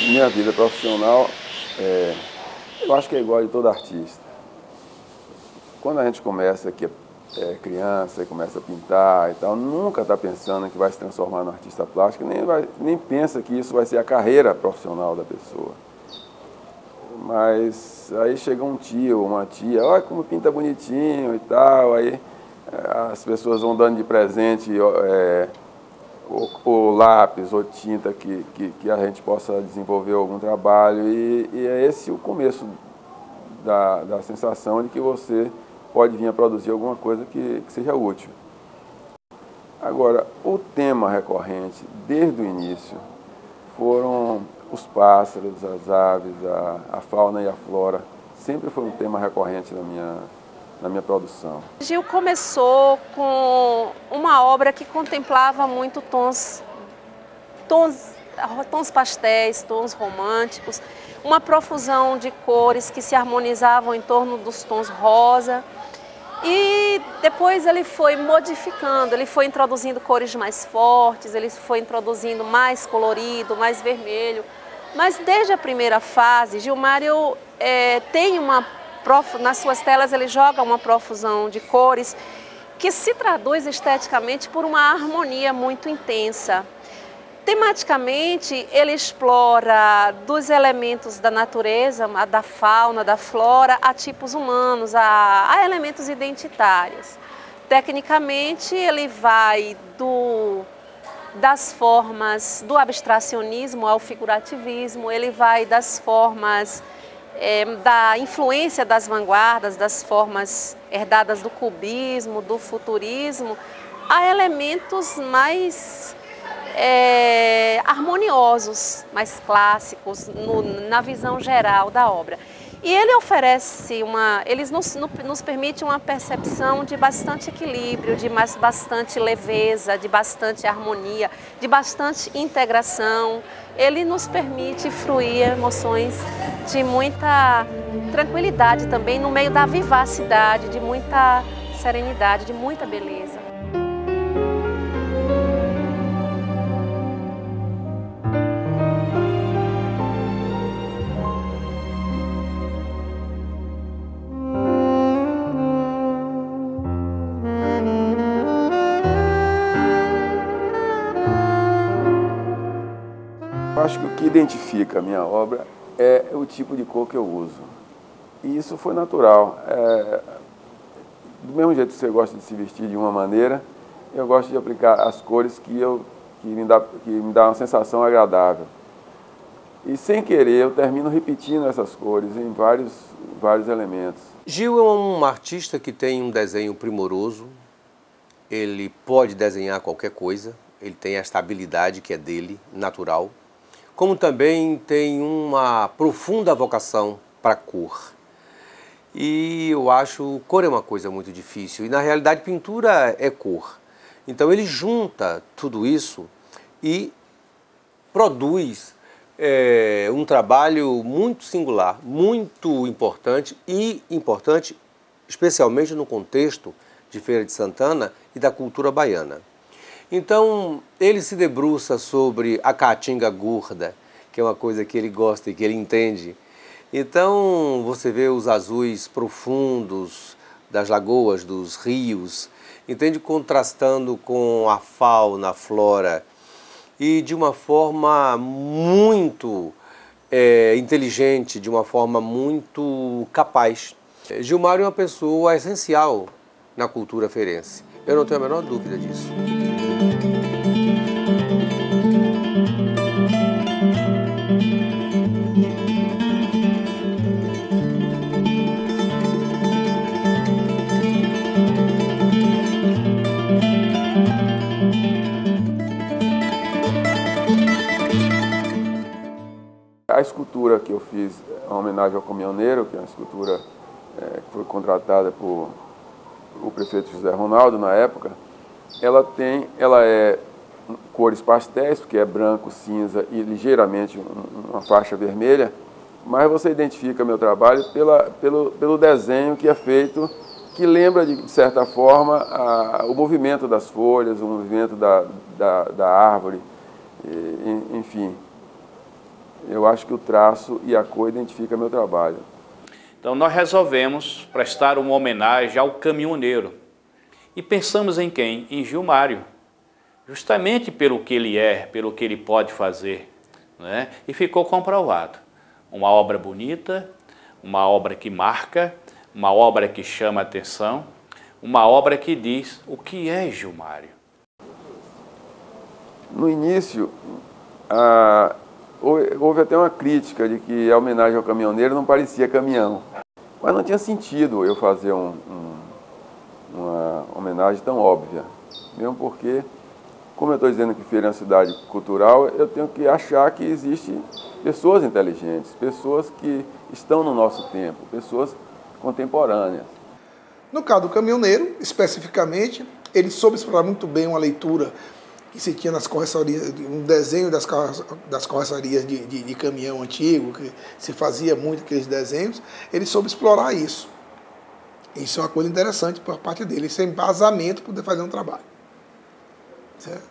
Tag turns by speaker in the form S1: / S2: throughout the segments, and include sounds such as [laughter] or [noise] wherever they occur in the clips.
S1: minha vida profissional, é, eu acho que é igual de todo artista. Quando a gente começa aqui é, criança e começa a pintar e tal, nunca está pensando que vai se transformar no artista plástico, nem, vai, nem pensa que isso vai ser a carreira profissional da pessoa. Mas aí chega um tio, uma tia, olha como pinta bonitinho e tal, aí é, as pessoas vão dando de presente é, o, o, lápis ou tinta que, que, que, a gente possa desenvolver algum trabalho e, e é esse o começo da, da sensação de que você pode vir a produzir alguma coisa que, que seja útil. Agora, o tema recorrente desde o início foram os pássaros, as aves, a, a, fauna e a flora. Sempre foi um tema recorrente na minha, na minha produção.
S2: Gil começou com uma obra que contemplava muito tons, tons, tons pastéis, tons românticos, uma profusão de cores que se harmonizavam em torno dos tons rosa e depois ele foi modificando, ele foi introduzindo cores mais fortes, ele foi introduzindo mais colorido, mais vermelho. Mas desde a primeira fase, Gilmário é, tem uma, nas suas telas ele joga uma profusão de cores que se traduz esteticamente por uma harmonia muito intensa. Tematicamente, ele explora dos elementos da natureza, da fauna, da flora, a tipos humanos, a, a elementos identitários. Tecnicamente, ele vai do, das formas do abstracionismo ao figurativismo, ele vai das formas é, da influência das vanguardas, das formas herdadas do cubismo, do futurismo, a elementos mais é, harmoniosos, mais clássicos no, na visão geral da obra. E ele oferece uma, eles nos, nos permite uma percepção de bastante equilíbrio, de mais, bastante leveza, de bastante harmonia, de bastante integração. Ele nos permite fruir emoções de muita tranquilidade também, no meio da vivacidade, de muita serenidade, de muita beleza.
S1: Identifica a minha obra é o tipo de cor que eu uso. E isso foi natural. É, do mesmo jeito que você gosta de se vestir de uma maneira, eu gosto de aplicar as cores que, eu, que, me, dá, que me dá uma sensação agradável. E sem querer, eu termino repetindo essas cores em vários, vários elementos.
S3: Gil é um artista que tem um desenho primoroso, ele pode desenhar qualquer coisa, ele tem esta habilidade que é dele, natural como também tem uma profunda vocação para cor. E eu acho cor é uma coisa muito difícil e na realidade pintura é cor. Então ele junta tudo isso e produz é, um trabalho muito singular, muito importante e importante especialmente no contexto de Feira de Santana e da cultura baiana. Então, ele se debruça sobre a caatinga gorda, que é uma coisa que ele gosta e que ele entende. Então, você vê os azuis profundos das lagoas, dos rios, entende? Contrastando com a fauna, a flora, e de uma forma muito é, inteligente, de uma forma muito capaz. Gilmar é uma pessoa essencial na cultura ferense. Eu não tenho a menor dúvida disso.
S1: A escultura que eu fiz, a homenagem ao caminhoneiro, que é uma escultura é, que foi contratada por o prefeito José Ronaldo na época, ela tem, ela é cores pastéis, porque é branco, cinza e ligeiramente uma faixa vermelha, mas você identifica meu trabalho pela, pelo, pelo desenho que é feito, que lembra de certa forma a, o movimento das folhas, o movimento da, da, da árvore, e, enfim. eu acho que o traço e a cor identificam meu trabalho.
S4: Então nós resolvemos prestar uma homenagem ao caminhoneiro. E pensamos em quem? Em Gilmário. Justamente pelo que ele é, pelo que ele pode fazer. Né? E ficou comprovado. Uma obra bonita, uma obra que marca, uma obra que chama atenção, uma obra que diz o que é Gilmário.
S1: No início, houve até uma crítica de que a homenagem ao caminhoneiro não parecia caminhão. Mas não tinha sentido eu fazer um, um, homenagem tão óbvia. Mesmo porque, como eu estou dizendo que Feira é uma cidade cultural, eu tenho que achar que existem pessoas inteligentes, pessoas que estão no nosso tempo, pessoas contemporâneas.
S5: No caso do caminhoneiro, especificamente, ele soube explorar muito bem uma leitura que se tinha nas correçorias, um desenho das, das correçorias de, de, de, caminhão antigo, que se fazia muito aqueles desenhos, ele soube explorar isso. Isso é uma coisa interessante por parte dele, isso é embasamento para poder fazer um trabalho. Certo?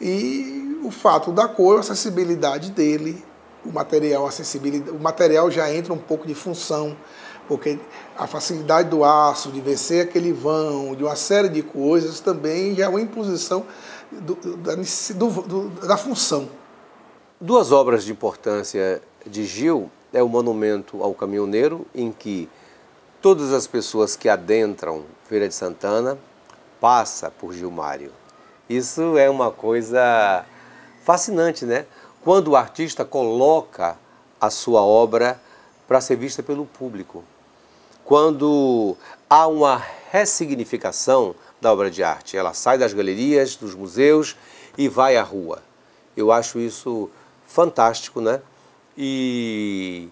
S5: E o fato da cor, a acessibilidade dele, o material, acessibilidade, o material já entra um pouco de função, porque a facilidade do aço, de vencer aquele vão, de uma série de coisas, também já é uma imposição do, da, do, da função.
S3: Duas obras de importância de Gil é o monumento ao caminhoneiro, em que todas as pessoas que adentram Feira de Santana passa por Gilmário. Isso é uma coisa fascinante, né? Quando o artista coloca a sua obra para ser vista pelo público. Quando há uma ressignificação da obra de arte. Ela sai das galerias, dos museus e vai à rua. Eu acho isso fantástico, né? E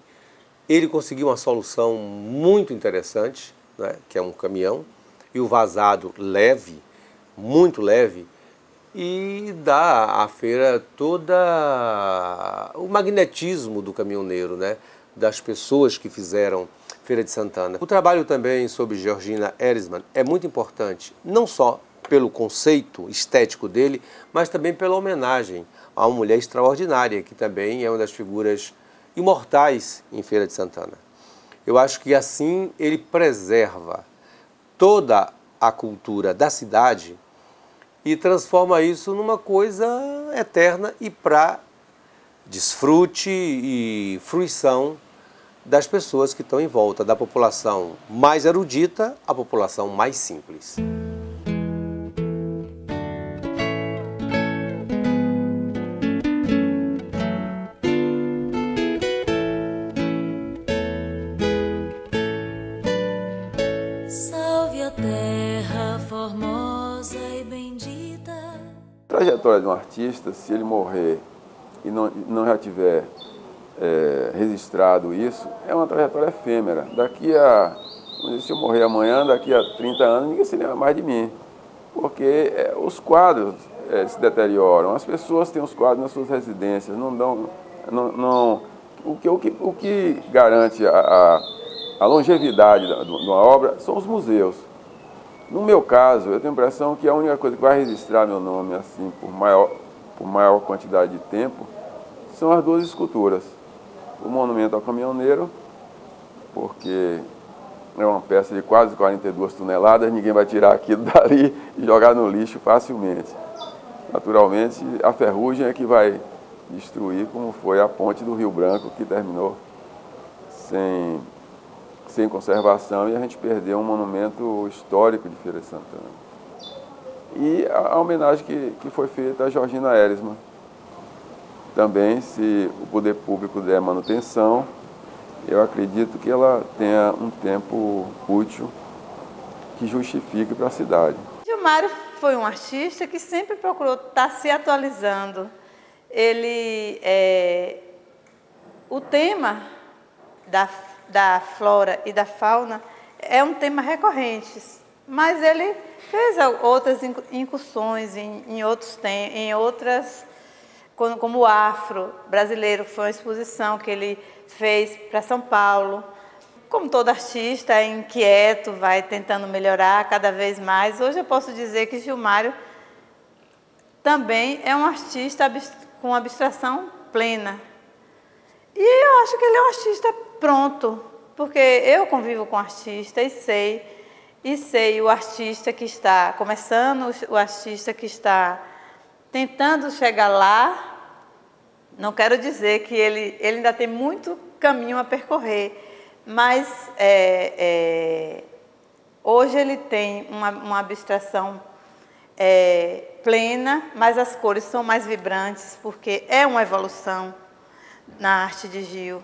S3: ele conseguiu uma solução muito interessante, né? que é um caminhão, e o vazado leve, muito leve, e dá à feira toda o magnetismo do caminhoneiro, né? das pessoas que fizeram Feira de Santana. O trabalho também sobre Georgina Erisman é muito importante, não só pelo conceito estético dele, mas também pela homenagem a uma mulher extraordinária, que também é uma das figuras imortais em Feira de Santana. Eu acho que assim ele preserva toda a cultura da cidade e transforma isso numa coisa eterna e para desfrute e fruição das pessoas que estão em volta, da população mais erudita à população mais simples.
S1: Trajetória de um artista, se ele morrer e não, não já tiver é, registrado isso, é uma trajetória efêmera. Daqui a, se eu morrer amanhã, daqui a 30 anos, ninguém se lembra mais de mim. Porque é, os quadros é, se deterioram, as pessoas têm os quadros nas suas residências, não dão. Não, não o, que, o, que, o que garante a, a, a longevidade de uma obra são os museus. No meu caso, eu tenho a impressão que a única coisa que vai registrar meu nome assim por maior, por maior quantidade de tempo são as duas esculturas o monumento ao caminhoneiro, porque é uma peça de quase 42 toneladas, ninguém vai tirar aquilo [laughs] dali e jogar no lixo facilmente. Naturalmente, a ferrugem é que vai destruir, como foi a ponte do Rio Branco, que terminou sem, sem conservação e a gente perdeu um monumento histórico de Feira de Santana. E a, homenagem que, que foi feita a Georgina Erisman, também, se o poder público der manutenção, eu acredito que ela tenha um tempo útil que justifique para a cidade.
S6: Gilmário foi um artista que sempre procurou estar se atualizando. Ele, é, o tema da, da flora e da fauna é um tema recorrente, mas ele fez outras incursões em, em, outros, em outras como o Afro brasileiro, foi uma exposição que ele fez para São Paulo. Como todo artista, é inquieto, vai tentando melhorar cada vez mais. Hoje eu posso dizer que Gilmário também é um artista com abstração plena. Eu acho que ele é um artista pronto, porque eu convivo com artista e sei, e sei o artista que está começando, o artista que está tentando chegar lá. Não quero dizer que ele, ele ainda tem muito caminho a percorrer, mas é, é, hoje ele tem uma, uma abstração é, plena, mas as cores são mais vibrantes, porque é uma evolução na arte de Gil.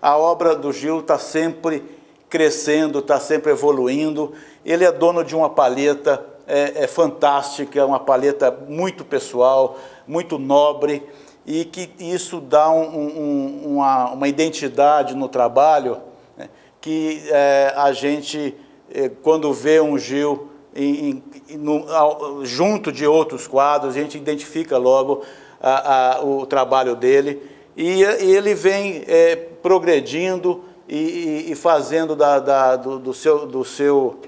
S7: A obra do Gil está sempre crescendo, está sempre evoluindo. Ele é dono de uma paleta é, é fantástica, uma paleta muito pessoal, muito nobre, e que isso dá um, um, uma, uma, identidade no trabalho né, que é, a gente, é, quando vê um Gil em, em, no, ao, junto de outros quadros, a gente identifica logo a, a, o trabalho dele e, e ele vem é, progredindo e, e fazendo da, da, do, do, seu, do seu,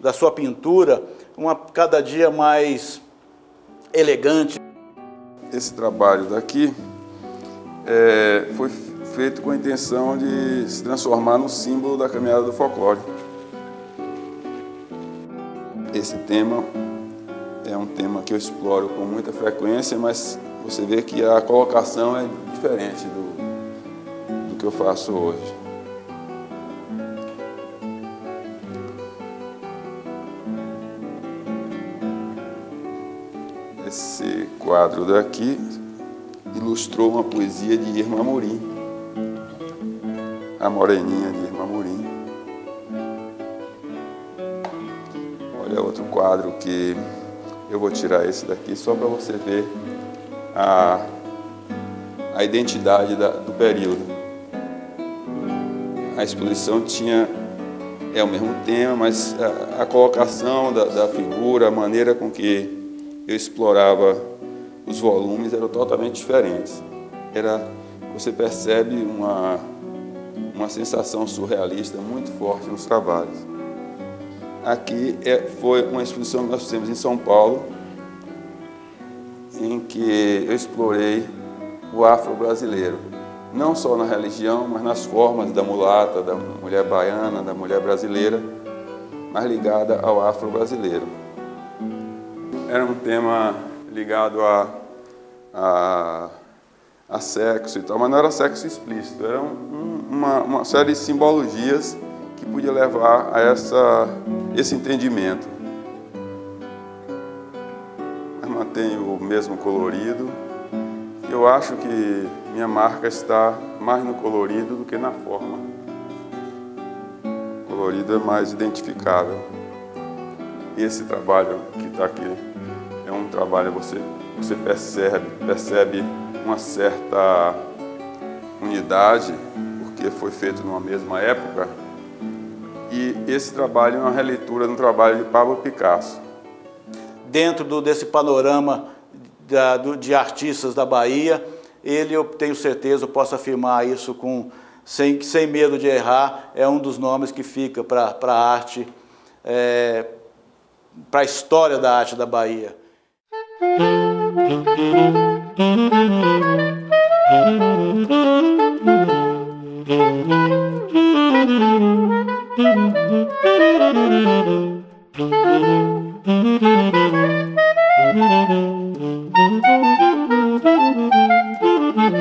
S7: da sua pintura uma cada dia mais elegante.
S1: Esse trabalho daqui é, foi feito com a intenção de se transformar no símbolo da caminhada do folclore. Esse tema é um tema que eu exploro com muita frequência, mas você vê que a colocação é diferente do, do que eu faço hoje. Esse quadro daqui ilustrou uma poesia de Irma Amorim, a Moreninha de Irma Amorim. Olha outro quadro que eu vou tirar esse daqui só para você ver a, a identidade da, do período. A exposição tinha é o mesmo tema, mas a, a colocação da, da figura, a maneira com que eu explorava os volumes eram totalmente diferentes. Era, você percebe uma, uma sensação surrealista muito forte nos trabalhos. Aqui é, foi uma exposição que nós fizemos em São Paulo, em que eu explorei o afro-brasileiro, não só na religião, mas nas formas da mulata, da mulher baiana, da mulher brasileira, mas ligada ao afro-brasileiro era um tema ligado a, a, a, sexo e tal, mas não era sexo explícito, era um, uma, uma série de simbologias que podia levar a essa, esse entendimento. Mas mantém o mesmo colorido. Eu acho que minha marca está mais no colorido do que na forma. O colorido é mais identificável. E esse trabalho que está aqui é um trabalho você você percebe percebe uma certa unidade porque foi feito numa mesma época e esse trabalho é uma releitura de um trabalho de Pablo Picasso
S7: dentro do, desse panorama da, do, de artistas da Bahia. Ele eu tenho certeza eu posso afirmar isso com sem, sem medo de errar é um dos nomes que fica para a arte é, para a história da arte da Bahia [laughs] Mm-hmm.